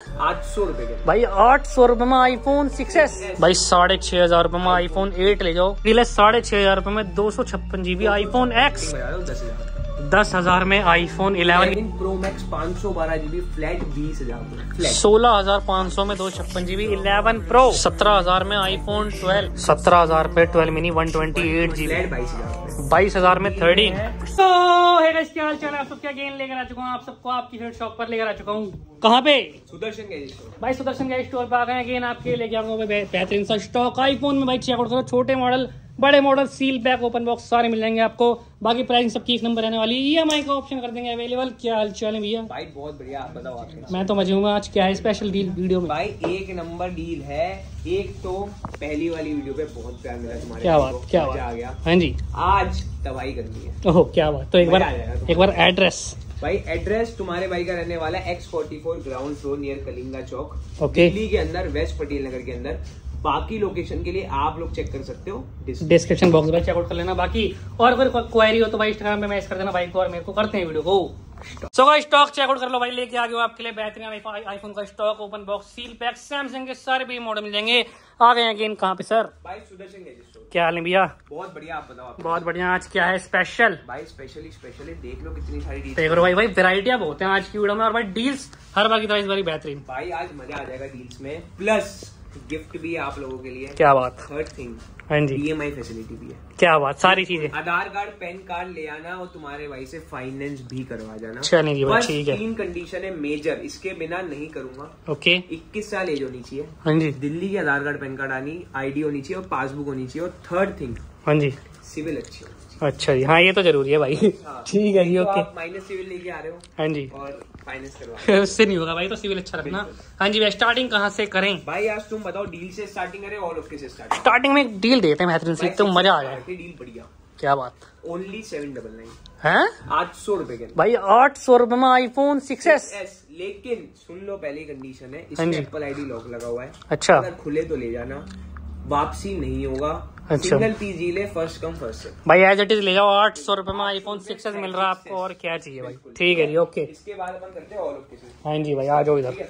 आठ सौ रूपए के। भाई आठ सौ रूपए में आईफोन सिक्स एस भाई साढ़े छह हज़ार रूपए में आईफोन एट ले जाओ। साढ़े छह हज़ार रूपए में दो सौ छप्पन जीबी आईफोन एक्स दस हज़ार में आईफोन इलेवन प्रो मैक्स पाँच सौ बारह जीबी फ्लैट बीस हज़ार सोलह हज़ार पाँच सौ में दो छप्पन जीबी इलेवन प्रो सत्रह हज़ार में आईफोन ट्वेल्व सत्रह हज़ार पे twelve mini one twenty eight GB बाईस हज़ार बाईस हज़ार में थर्टीन तो है क्या हाल चाल है आप सब? क्या गेम लेकर आ चुका हूँ? आप सबको आपकी फेवरेट शॉप पर लेकर आ चुका हूँ। कहाँ पे? सुदर्शन गैजेट स्टोर भाई सुदर्शन गैस स्टोर पे आ गए अगेन आपके लेके आऊँगा बेहतरीन सा स्टॉक आईफोन में भाई चेकआउट करो छोटे मॉडल बड़े model seal pack open box सारे मिल जाएँगे आपको। बाकी प्राइस सबकी एक नंबर रहने वाली ई का ऑप्शन कर देंगे अवेलेबल क्या हाल चाल है भैया? भाई बहुत बढ़िया आप बताओ आपके मैं तो मज़े हूँ। आज क्या है स्पेशल डील वीडियो में? भाई एक नंबर डील है। एक तो पहली वाली वीडियो पे बहुत प्यार मिला तुम्हारे क्या बात क्या मज़ा आ गया। हाँ जी। आज तबाही करनी है। ओह क्या बात। तो एक बार। एक बार एड्रेस भाई एड्रेस तुम्हारे भाई का रहने वाला है X forty four ground floor near Kalinga Chowk Delhi के अंदर वेस्ट पटेल नगर के अंदर। बाकी लोकेशन के लिए आप लोग चेक कर सकते हो। डिस्क्रिप्शन बॉक्स में चेकआउट कर लेना। बाकी और अगर क्वारी हो तो भाई इंस्टाग्राम पे मैसेज कर देना। भाई को और मेरे को करते हैं वीडियो को सो का स्टॉक चेकआउट कर लो। भाई लेके आ गए आपके लिए बेहतरीन आईफोन का stock open box seal pack Samsung के सारे भी मॉडल मिल जाएँगे। आ गए अगेन कहाँ पे सर भाई सुदर्शन गैजेट क्या हाल है भैया? बहुत बढ़िया आप बताओ आप बहुत बढ़िया। आज क्या है स्पेशल भाई स्पेशली स्पेशली देख लो कितनी सारी डील देख लो भाई भाई वेराइटियाँ बहुत हैं आज की वीडियो में और भाई डील्स हर बार की तरह इस बारी बेहतरीन। भाई आज मज़ा आ जाएगा डील्स में। प्लस गिफ्ट भी है आप लोगों के लिए। क्या बात। थर्ड थिंग हाँ जी। ईएमआई फैसिलिटी भी है। क्या बात सारी चीज़ें। आधार कार्ड पैन कार्ड ले आना और तुम्हारे भाई से फाइनेंस भी करवा जाना। चलिए जी भाई ठीक है। तीन कंडीशन है मेजर इसके बिना नहीं करूँगा। ओके। 21 साल एज होनी चाहिए। हाँ जी। दिल्ली की आधार कार्ड पैन कार्ड आनी आईडी होनी चाहिए और पासबुक होनी चाहिए। और थर्ड थिंग हाँ जी। सिविल अच्छी होनी अच्छा जी हाँ ये तो ज़रूरी है भाई। हाँ। ठीक है जी तो ओके। माइनस सिविल लेके आ रहे हो। हाँ जी। और उससे नहीं होगा भाई तो सिविल अच्छा रखना। हाँ जी भाई स्टार्टिंग कहाँ से करें? भाई आज तुम बताओ डील से स्टार्टिंग करें और ओके से स्टार्टिंग स्टार्टिंग में एक डील देते हैं बेहतरीन सी तो मज़ा आ जाए। डील बढ़िया। क्या बात। ओनली सेवन डबल नाइन है? आठ सौ रुपए के। भाई आठ सौ रुपए में आईफोन सिक्स एस एस लेकिन सुन लो पहली कंडीशन है हाँ इसमें एप्पल आईडी लॉक लगा हुआ है। अच्छा। अगर खुले तो ले जाना वापसी नहीं होगा अच्छा। सिंगल पीस डील है फ़र्स्ट कम फ़र्स्ट भाई एज इट इज़ ले जाओ आठ सौ रुपए में आईफोन सिक्स मिल रहा है आपको और क्या चाहिए भाई? ठीक है जी ओके इसके बाद अपन करते हैं ऑल हाँ जी भाई आ जाओ इधर।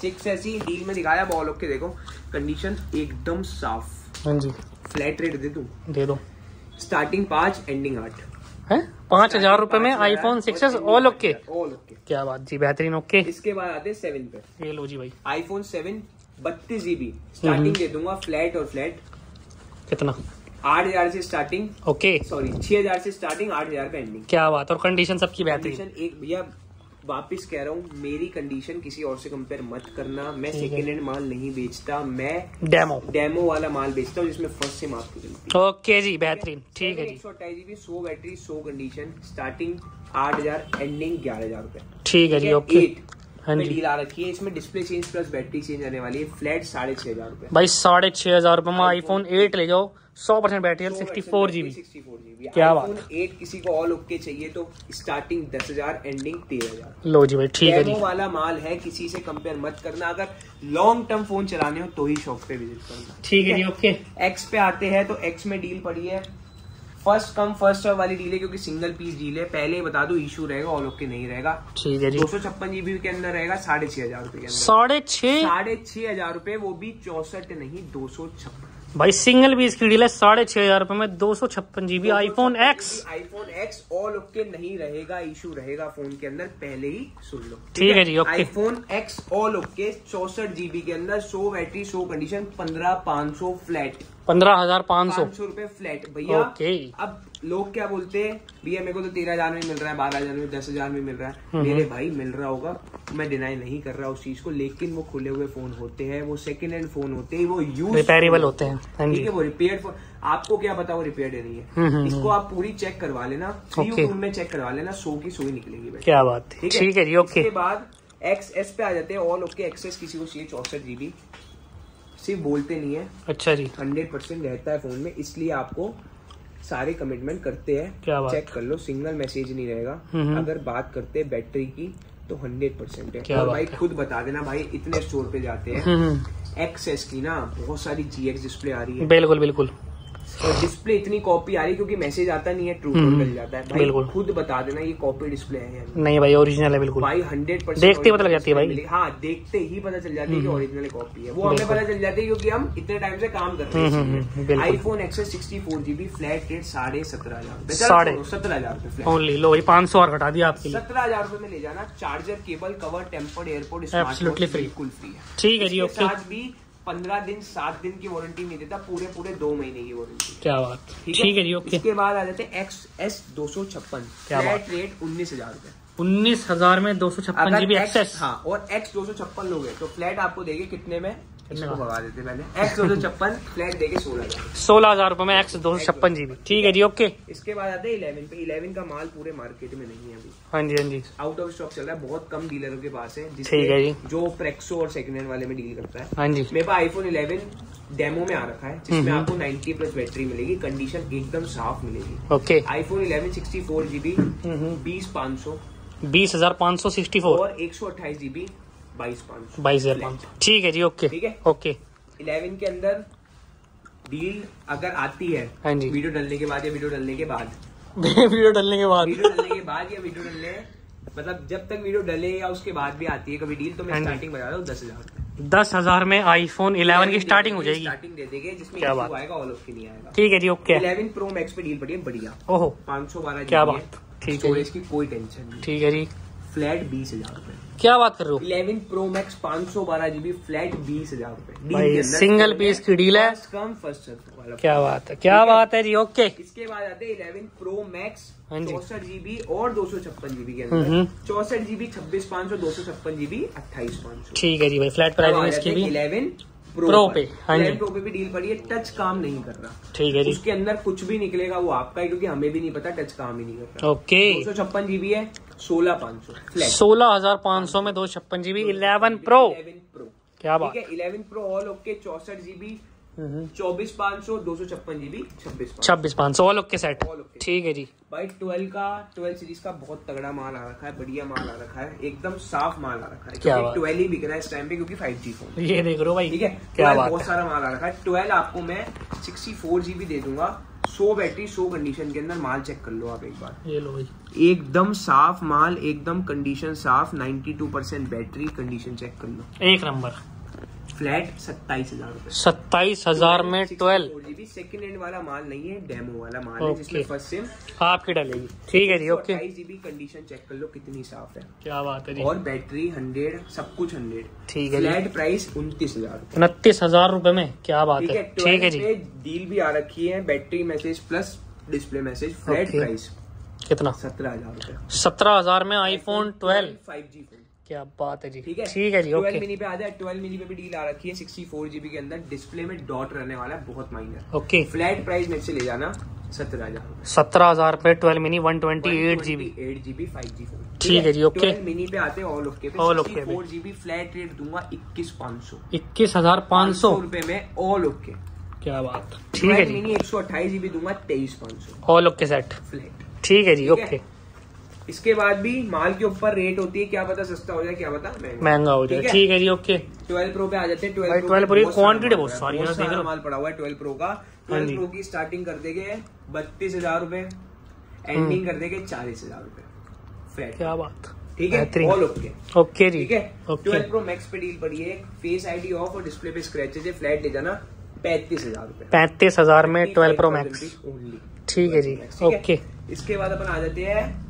सिक्स ऐसी डील में दिखाया बॉल ओके देखो। कंडीशन एकदम साफ़। हाँ जी। फ्लैट रेट दे दूँ? दे दो। स्टार्टिंग पाँच एंडिंग आठ। है? पाँच हज़ार रुपए में iPhone six all okay all okay क्या बात जी बेहतरीन ओके इसके बाद आते हैं सेवन पे। ये लो जी भाई। आईफोन सेवन बत्तीस जीबी स्टार्टिंग दे दूँगा फ्लैट और फ्लैट कितना? आठ हज़ार से स्टार्टिंग ओके। सॉरी छह हज़ार से स्टार्टिंग आठ हज़ार पे एंडिंग क्या बात और कंडीशन सबकी बेहतरीन। एक भैया वापिस कह रहा हूँ मेरी कंडीशन किसी और से कंपेयर मत करना। मैं सेकेंड हैंड माल नहीं बेचता मैं डेमो डेमो वाला माल बेचता हूँ जिसमें फ़र्स्ट से माफ़ मिलती ओके जी बेहतरीन। ठीक है? जी। सौ अट्ठाईस जीबी सौ बैटरी सौ कंडीशन स्टार्टिंग आठ हज़ार एंडिंग ग्यारह हज़ार रूपए। ठीक है जी ओके। एट हाँ जी। डील आ रखी है। इसमें display change plus battery change आने वाली है। फ्लैट साढ़े छह हज़ार रूपए। भाई साढ़े छह हज़ार रुपए। में आईफोन एट ले जाओ सौ percent battery sixty four GB sixty four GB क्या आईफोन एट किसी को ऑल ओके चाहिए तो स्टार्टिंग दस हज़ार एंडिंग तेरह हज़ार। लो जी भाई ठीक है जी। वाला माल है किसी से कंपेयर मत करना। अगर लॉन्ग टर्म फ़ोन चलाने हो तो ही शॉप पे विज़िट करना। ठीक है जी ओके एक्स पे आते हैं तो एक्स में डील पड़ी है। फ़र्स्ट कम फ़र्स्ट सर्व वाली डील है क्योंकि सिंगल पीस डील है। पहले ही बता दो इशू रहेगा ऑल ओके नहीं रहेगा। ठीक है दो सौ छप्पन जीबी के अंदर रहेगा साढ़े छह हज़ार रूपए साढ़े छह? साढ़े छह हज़ार रूपए वो भी चौसठ नहीं दो सौ छप्पन। भाई सिंगल पीस की डील है साढ़े छह हज़ार रुपए में दो सौ छप्पन GB iPhone X iPhone X all okay नहीं रहेगा इशू रहेगा फ़ोन के अंदर पहले ही सुन लो ठीक है? जी, okay. IPhone X all okay चौसठ जीबी के अंदर सो बैटरी सो कंडीशन पंद्रह पाँच सौ फ्लैट पंद्रह हज़ार पाँच सौ। रुपए फ्लैट भैया। अब लोग क्या बोलते हैं भैया मेरे को तो तेरह हज़ार में मिल रहा है बारह हज़ार में दस हज़ार में मिल रहा है। हम्म। मेरे भाई मिल रहा होगा मैं डिनाई नहीं कर रहा उस चीज़ को लेकिन वो खुले हुए फ़ोन होते हैं वो सेकंड हैंड फ़ोन होते हैं वो यूज़ रिपेयरेबल होते हैं हाँ ठीक है वो रिपेयर फ़ोन आपको क्या पता वो रिपेयर नहीं हम्म, हम्म, है इसको आप पूरी चेक करवा लेना थ्री में चेक करवा लेना सो की सोई निकलेगी भाई। क्या बात है। ठीक है? इसके बाद एक्स एस पे आ जाते हैं ऑल ओके एक्सेस किसी को चाहिए चौसठ जीबी सिर्फ़ बोलते नहीं है। अच्छा जी। हंड्रेड परसेंट रहता है फ़ोन में इसलिए आपको सारे कमिटमेंट करते हैं। चेक कर लो सिंगल मैसेज नहीं रहेगा। अगर बात करते हैं बैटरी की तो हंड्रेड परसेंट है। क्या और भाई खुद बता देना भाई इतने स्टोर पे जाते हैं। एक्स एस की ना बहुत सारी जीएक्स डिस्प्ले आ रही है। बिल्कुल बिल्कुल। और डिस्प्ले इतनी कॉपी आ रही क्योंकि मैसेज आता नहीं है ट्रू हम्म, मिल जाता है बिल्कुल। भाई खुद बता देना ये कॉपी डिस्प्ले है नहीं। भाई ओरिजिनल है बिल्कुल भाई हंड्रेड परसेंट देखते ही पता लग जाती है भाई। हाँ देखते ही पता चल जाती है कि हम्म। ओरिजिनल कॉपी है वो हमें पता चल जाती है क्योंकि हम इतने टाइम से काम कर रहे हम्म, हम्म, हम्म, हैं। IPhone XS sixty four GB flat rate साढ़े सत्रह हज़ार साढ़े? सत्रह हज़ार रुपए ओनली लो भाई पाँच सौ और घटा दिया आपके सत्रह हज़ार रुपए में ले जाना charger cable cover tempered airport free. बिल्कुल फ्री है ठीक है जी ओके साथ भी पंद्रह दिन सात दिन की वारंटी नहीं देता पूरे पूरे दो महीने की वारंटी क्या बात। ठीक है? जी ओके। इसके बाद आ जाते हैं एक्स एस दो सौ छप्पन फ्लैट रेट उन्नीस हज़ार रूपए। उन्नीस हज़ार में दो सौ छप्पन जीबी एक्सेस हाँ और एक्स दो सौ छप्पन लोग तो फ्लैट आपको देगी कितने में? सोलह हज़ार। सोलह हज़ार रूपए में एक्स दो सौ छप्पन जीबी ठीक है जी ओके इसके बाद आते हैं इलेवन पे। इलेवन का माल पूरे मार्केट में नहीं है अभी। हाँ जी हाँ जी। आउट ऑफ़ स्टॉक चल रहा है बहुत कम डीलरों के पास है ठीक है जी। जो प्रेक्सो और सेकंड हैंड वाले में डील करता है। हाँ जी। मेरे पास आईफोन 11 डेमो में आ रखा है जिसमें। आपको 90 प्लस बैटरी मिलेगी कंडीशन एकदम साफ़ मिलेगी। ओके आईफोन 11 64 जीबी हम्म। बीस पाँच सौ। बीस हज़ार पाँच सौ सिक्सटी फोर और एक सौ अट्ठाईस जीबी बाईस पाँच बाईस हज़ार पाँच ठीक है जी ओके। ठीक है। ओके। 11 के अंदर डील अगर आती है हाँ जी। वीडियो डलने के बाद या वीडियो डलने के बाद? वीडियो डालने के बाद। वीडियो डलने के बाद या वीडियो डलने मतलब जब तक वीडियो डले या उसके बाद भी आती है कभी डील तो मैं हाँ स्टार्टिंग बता रहा हूँ दस हज़ार दस हज़ार में आईफोन इलेवन की स्टार्टिंग हो जाएगी। स्टार्टिंग दे देंगे जिसमें क्या बात। आएगा ऑल ऑफ़ के नहीं आएगा। ठीक है जी ओके। 11 प्रो मैक्स पे डील पड़ी है बढ़िया। ओहो। पाँच सौ बारह क्या बात। ठीक है स्टोरेज की कोई टेंशन नहीं। ठीक है जी। फ्लैट बीस हज़ार रूपए। क्या बात कर रहे हो? इलेवन प्रो मैक्स पाँच सौ बारह जीबी फ्लैट बीस हज़ार रूपए। सिंगल पीस की deal है। कम फ़र्स्ट वाला क्या बात है क्या बात है जी ओके इसके बाद आते हैं इलेवन प्रो मैक्स हाँ चौसठ जीबी और दो सौ छप्पन जीबी के। अंदर। चौसठ जीबी छब्बीस पाँच सौ दो सौ छप्पन जीबी अट्ठाईस पाँच सौ। ठीक है जी भाई फ्लैट इसकी भी। इलेवन Pro पे, हाँ जी। प्रो पे भी डील पड़ी है टच काम नहीं कर रहा। ठीक है जी। उसके अंदर कुछ भी निकलेगा वो आपका है क्योंकि हमें भी नहीं पता टच काम ही नहीं कर रहा। ओके दो सौ छप्पन जीबी है सोलह पाँच सौ सोलह हज़ार पाँच सौ में दो छप्पन GB eleven pro eleven pro क्या बात। है इलेवन प्रो ऑल ओके चौसठ जीबी। चौबीस पाँच सौ दो सौ छप्पन जीबी छब्बीस छब्बीस पाँच सौ ऑल ओके सेट ठीक है जी। भाई ट्वेल्व का ट्वेल्व सीरीज़ का बहुत तगड़ा माल आ रखा है बढ़िया माल आ रखा है एकदम साफ़ माल आ रखा है क्या ट्वेल्व ही बिक रहा है इस टाइम पे क्योंकि फाइव जी फ़ोन ये देख रहे हो भाई ठीक है? क्या बहुत सारा माल आ रखा है। ट्वेल्व आपको मैं सिक्सटी फोर जीबी दे दूँगा। सो बैटरी सो कंडीशन के अंदर माल चेक कर लो आप एक बार। ये लो भाई। एकदम साफ़ माल एकदम कंडीशन साफ़ 92 परसेंट बैटरी कंडीशन चेक कर लो। एक नंबर। फ्लैट सत्ताईस हज़ार रूपए। सत्ताईस हज़ार में twelve four GB second hand वाला माल नहीं है डेमो वाला माल है जिसमें फ़र्स्ट सिम आपकी डलेगी। ठीक है जी ओके जीबी कंडीशन चेक कर लो कितनी साफ़ है। क्या बात है और बैटरी हंड्रेड सब कुछ हंड्रेड ठीक है फ्लैट प्राइस उनतीस हज़ार उनतीस हज़ार रूपए में? क्या बात है। ठीक है जी। डील भी आ रखी है battery message plus display message flat price कितना? सत्रह हज़ार सत्रह हज़ार में iPhone twelve five G phone क्या बात है जी। ठीक है? ठीक है जी ट्वेल्व ओके मिनी पे आ जाए ट्वेल्व मिनी पे भी डील आ रखी है सिक्सटी फोर जीबी के अंदर डिस्प्ले में डॉट रहने वाला है बहुत माइनर ओके फ्लैट प्राइस मेरे से ले जाना सत्रह हज़ार। सत्रह हज़ार पे twelve mini one twenty eight GB eight GB five G phone ठीक है? जी, okay। मिनी पे आते हैं ऑल ओके okay पे। फोर जीबी फ्लैट रेट दूँगा इक्कीस पाँच सौ। इक्कीस हज़ार पाँच सौ। रूपए में ऑल ओके क्या बात। ठीक है मिनी एक सौ अट्ठाईस जीबी दूँगा तेईस पाँच सौ। ऑल ओके सेट फ्लैट ठीक है जी? ओके इसके बाद भी माल के ऊपर रेट होती है क्या पता सस्ता हो जाए क्या पता महँगा हो जाए। ठीक है? जी ओके ट्वेल्व प्रो पे आ जाते हैं भाई 12 12 प्रो Pro की बहुत सारी बहुत सारा माल पड़ा हुआ है ट्वेल्व प्रो का। हाँ ट्वेल्व प्रो की स्टार्टिंग कर देंगे बत्तीस हज़ार रूपए एंडिंग कर देंगे चालीस हज़ार रूपए। हम्म। क्या बात। ठीक है? ऑल ओके ओके ठीक है? ट्वेल्व प्रो मैक्स पे डील पड़ी है फेस आईडी ऑफ़ और डिस्प्ले पे स्क्रैचेज है फ्लैट ले जाना पैंतीस हज़ार रूपए। पैंतीस हज़ार में ट्वेल्व प्रो मैक्स ओनली ठीक है जी। ओके इसके बाद अपन आ जाते हैं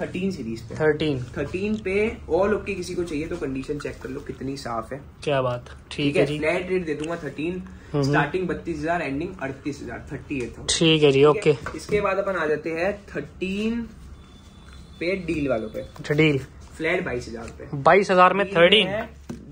थर्टीन सीरीज़ पे। थर्टीन थर्टीन पे ऑल ओके किसी को चाहिए तो कंडीशन चेक कर लो कितनी साफ़ है। क्या बात। ठीक है फ्लैट रेट दे दूँगा थर्टीन हम्म। स्टार्टिंग बत्तीस हज़ार एंडिंग अड़तीस हज़ार थर्टी एट ठीक है जी ओके इसके बाद अपन आ जाते हैं थर्टीन पे डील वालों पे। अच्छा डील फ्लैट बाईस हज़ार रूपए बाईस हज़ार में थर्टीन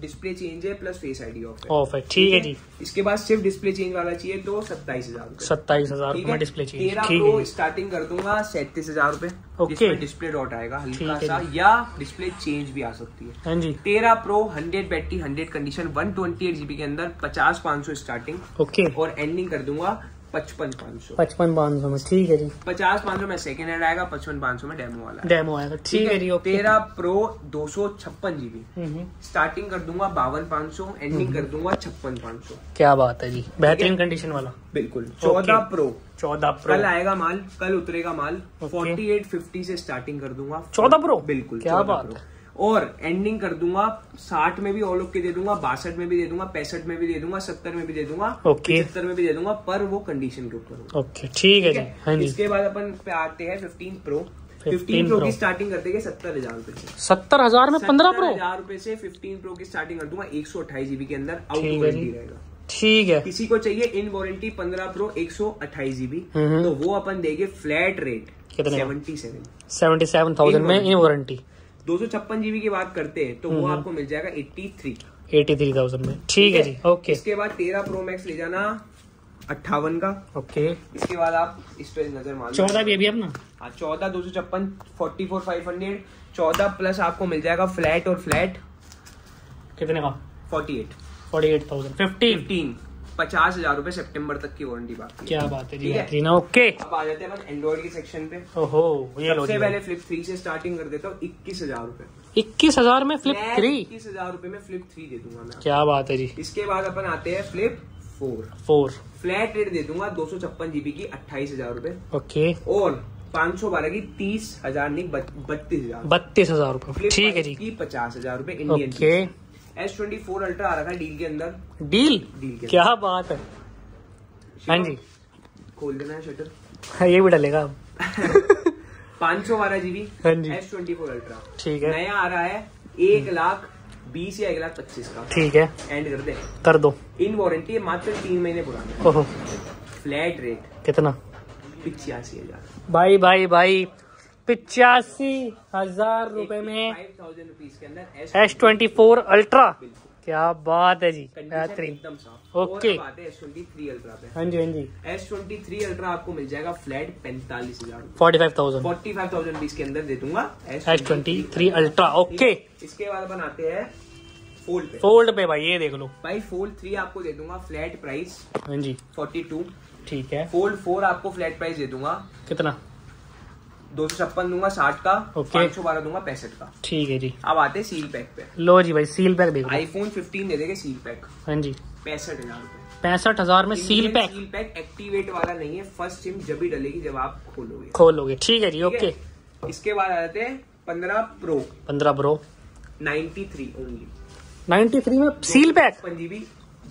डिस्प्ले चेंज है प्लस फेस आईडी ऑफ़ है। ऑफ़ है ठीक है जी। इसके बाद सिर्फ़ डिस्प्ले चेंज वाला चाहिए तो सत्ताईस हज़ार सत्ताईस हज़ार में डिस्प्ले चाहिए तेरह प्रो स्टार्टिंग कर दूँगा सैतीस हज़ार रूपए. डिस्प्ले डॉट आएगा हल्का सा या डिस्प्ले चेंज भी आ सकती है। हाँ जी। तेरह pro hundred battery hundred condition one twenty eight GB के अंदर पचास पाँच सौ स्टार्टिंग ओके और एंडिंग कर दूँगा पचपन पाँच सौ। पचपन पाँच सौ में ठीक है जी। पचास पाँच सौ में सेकेंड हैंड आएगा पचपन पाँच सौ में डेमो वाला। डेमो आएगा ठीक है जी तेरह प्रो दो सौ छप्पन जीबी हम्म, स्टार्टिंग कर दूँगा बावन पाँच सौ एंडिंग कर दूँगा छप्पन पाँच सौ। क्या बात है जी बेहतरीन कंडीशन वाला। बिल्कुल। चौदह प्रो चौदह प्रो कल आएगा माल कल उतरेगा माल। फोर्टी एट फिफ्टी से स्टार्टिंग कर दूँगा। चौदह प्रो बिल्कुल क्या बात है। और एंडिंग कर दूँगा साठ में भी ऑल के दे दूँगा बासठ में भी दे दूँगा पैंसठ में भी दे दूँगा सत्तर में भी दे दूँगा Okay. पचहत्तर में भी दे दूँगा पर वो कंडीशन के ऊपर ओके ठीक है है? इसके बाद अपन पे आते हैं फिफ्टीन प्रो फिफ्टीन प्रो की स्टार्टिंग कर देंगे सत्तर हज़ार रूपए से। सत्तर हज़ार में पंद्रह प्रो हज़ार रुपए से फिफ्टीन प्रो की स्टार्टिंग कर दूँगा एक सौ अट्ठाईस जीबी के अंदर आउट वारंटी रहेगा। ठीक है। किसी को चाहिए इन वारंटी पंद्रह प्रो एक सौ अट्ठाईस जीबी हम्म। तो वो अपन देंगे flat rate seventy seven seventy seven thousand में इन वारंटी दो सौ छप्पन जीबी की बात करते हैं तो वो हम्म। आपको मिल जाएगा eighty three. Eighty three thousand में। ठीक है जी। ओके। इसके बाद तेरह प्रो मैक्स ले जाना अट्ठावन का। ओके। इसके बाद आप इस पे नज़र मार चौदह भी अभी अपना हाँ चौदह दो सौ छप्पन फोर्टी फोर फाइव हंड्रेड। चौदह प्लस आपको मिल जाएगा फ्लैट और फ्लैट कितने का? Forty eight. Forty eight thousand. Fifteen. पचास हज़ार रूपए सेप्टेम्बर तक की वारंटी बाकी है। क्या बात है जी ठीक है। ओके। अब आ जाते हैं अपन एंड्रॉइड के सेक्शन पे। ओहो ये सबसे पहले फ्लिप थ्री से स्टार्टिंग कर देता हूँ इक्कीस हज़ार रूपए। इक्कीस हज़ार में फ्लिप थ्री इक्कीस हज़ार रूपए में फ्लिप थ्री दे दूँगा मैं क्या बात है जी। इसके बाद अपन आते हैं flip four four flat rate दे दूँगा दो सौ छप्पन जीबी की अट्ठाईस हज़ार रूपए। ओके। और पाँच सौ बारह की तीस हज़ार नहीं बत्तीस हज़ार। बत्तीस हज़ार रूपए। फ्लिप ठीक है जी। की पचास हज़ार रूपए Indian S twenty four ultra आ रखा है डील के अंदर। डील? डील के क्या बात है। हाँ जी। खोल देना है शटर हाँ, ये भी डलेगा। अब पाँच सौ बारह जीबी हाँ जी। एस ट्वेंटी फोर अल्ट्रा ठीक है। नया आ रहा है एक लाख बीस या एक लाख पच्चीस का। ठीक है। एंड कर दे। कर दो। इन वारंटी है मात्र तीन महीने पुराना ओहो। फ्लैट रेट कितना? पिचासी हज़ार। भाई भाई भाई। पिचासी हज़ार रूपए में एस ट्वेंटी फोर अल्ट्रा क्या बात है जी बेहतरीन। ओके। हाँ जी हाँ जी। एस ट्वेंटी थ्री अल्ट्रा आपको मिल जाएगा फ्लैट पैंतालीस हज़ार forty five thousand forty five thousand rupees के अंदर दे दूँगा S twenty three ultra okay. इसके बाद बनाते हैं फोल्ड पे। फोल्ड पे भाई ये देख लो। भाई फोल्ड थ्री आपको दे दूँगा फ्लैट प्राइस हाँ जी। फोर्टी टू ठीक है। फोल्ड फोर आपको फ्लैट प्राइस दे दूँगा। कितना? दो सौ छप्पन दूँगा साठ का। पाँच सौ बारह दूँगा पैंसठ का। ठीक है जी। अब आते हैं सील पैक पे। लो जी भाई सील पैक देख। आईफोन 15 दे देंगे सील पैक हाँ जी। पैंसठ हज़ार पैंसठ हज़ार में seal pack seal pack activate वाला नहीं है फ़र्स्ट सिम जब भी डलेगी जब आप खोलोगे। खोलोगे। ठीक है जी ओके इसके बाद आ जाते हैं पंद्रह प्रो पंद्रह pro ninety three only ninety three में सील पैक पचपन जीबी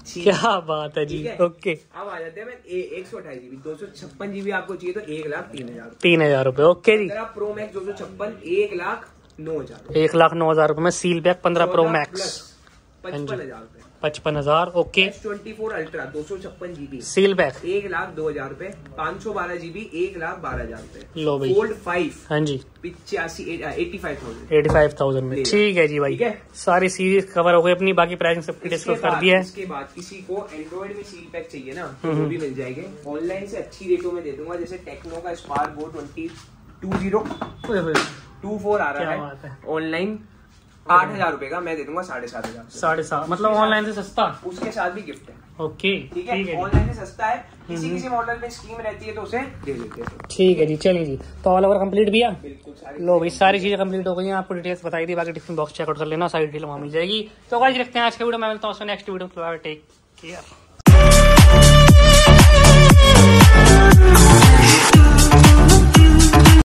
क्या बात है जी। है? ओके। अब आ जाते हैं एक सौ अठाईस जीबी दो सौ छप्पन जीबी आपको चाहिए तो एक लाख तीन हज़ार तीन हज़ार रूपए ओके जी। आप प्रो मैक्स दो सौ छप्पन एक लाख नौ हज़ार एक लाख नौ हज़ार रूपए में सील बैग पंद्रह प्रो मैक्स पचपन हज़ार रुपए। पचपन हज़ार ओके। ट्वेंटी फोर अल्ट्रा दो सौ छप्पन जीबी। सील पैक एक लाख दो हज़ार रूपए पाँच सौ बारह जीबी एक लाख बारह हज़ार रूपए। लो भाई। फोल्ड फाइव हाँ जी। पिचासी eighty five thousand eighty five thousand में। ठीक है जी भाई। ठीक है। सारी सीरीज़ कवर हो गई अपनी बाकी प्राइसिंग सबकी डिस्कस कर दी है। इसके बाद किसी को एंड्रॉइड में सील पैक चाहिए ना तो हम्म। वो भी मिल जाएँगे। ऑनलाइन से अच्छी रेटों में दे दूँगा जैसे टेक्नो का Spark Go twenty two zero two four आ रहा है। ऑनलाइन आठ हज़ार रूपए का मैं दे दूँगा साढ़े सात हज़ार साढ़े सात मतलब ऑनलाइन से सस्ता? उसके साथ भी गिफ्ट है। ओके ठीक है। ऑनलाइन से सस्ता है। हम्म। किसी किसी मॉडल में स्कीम रहती है तो उसे दे देते हैं। ठीक है जी चलिए जी। तो ऑल ओवर कंप्लीट भैया? बिल्कुल लो भाई सारी चीज़ें कंप्लीट हो गई हैं। आपको डिटेल्स बताई दी बाकी टिफ़िन बॉक्स चेकआउट कर लेना सारी डिटेल वहाँ मिल जाएगी। तो गाइस रखते हैं आज के वीडियो में मिलता हूँ नेक्स्ट वीडियो टेक केयर